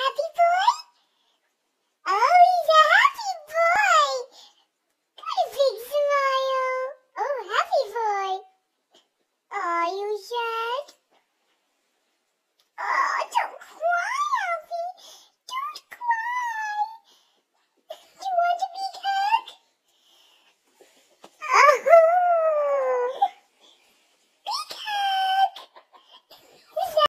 happy boy? Oh, he's a happy boy! Got a big smile. Oh, happy boy. Are you shy.